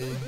mal.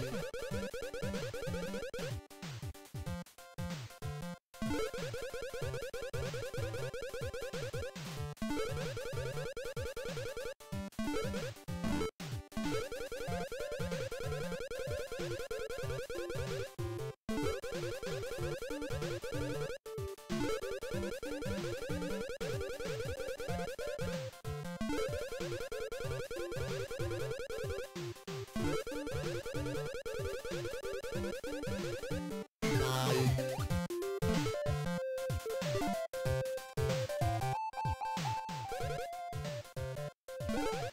you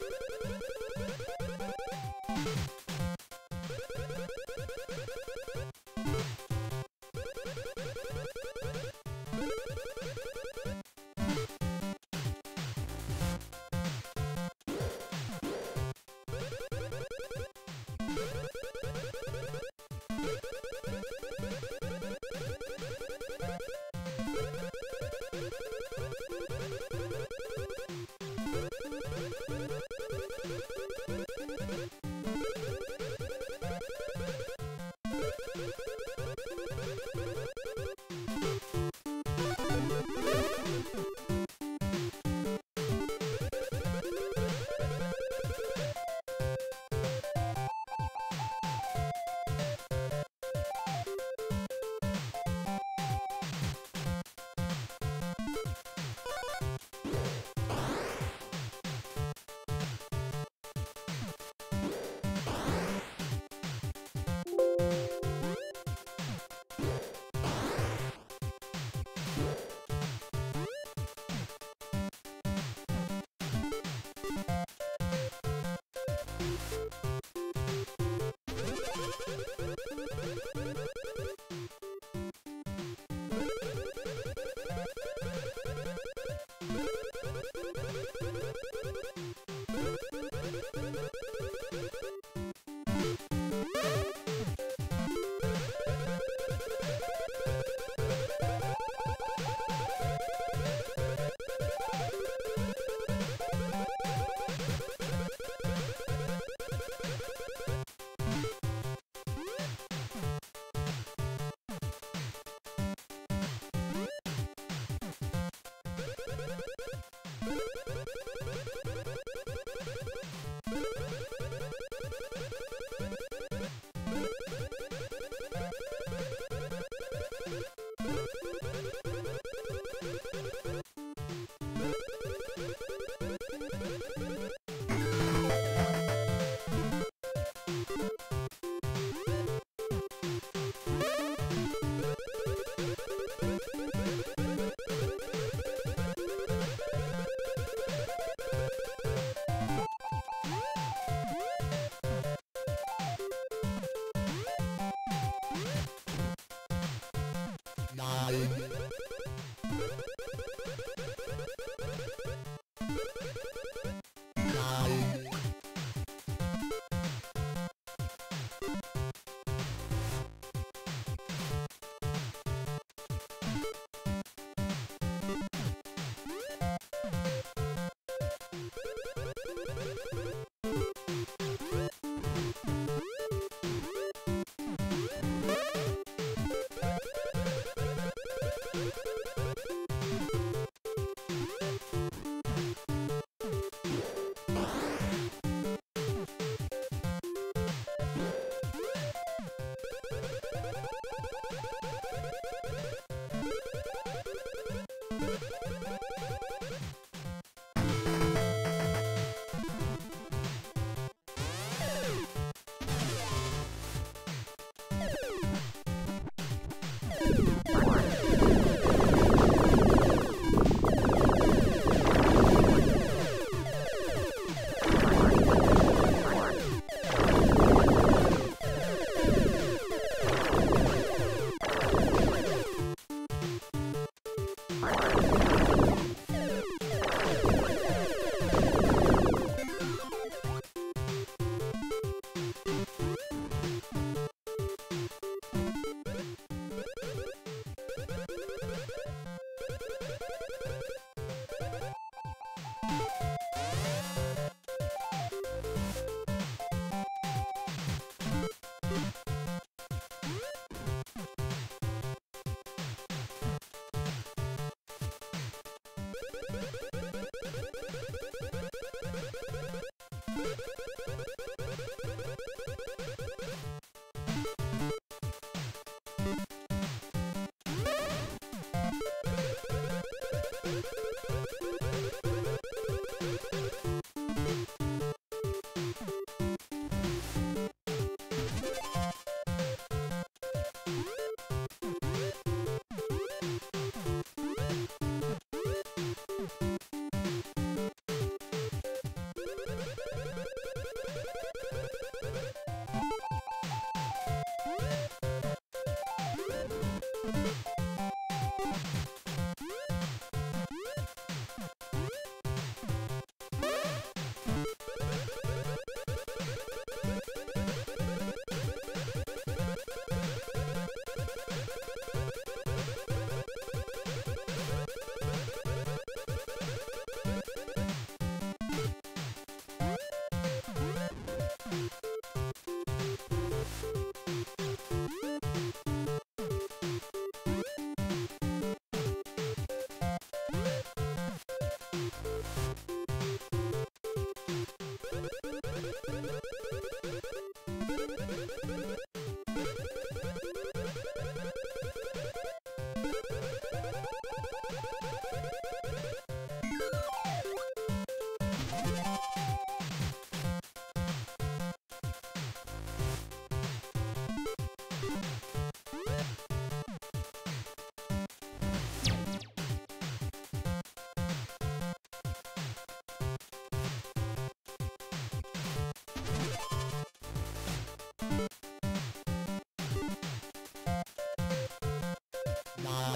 you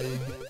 Bye.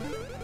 you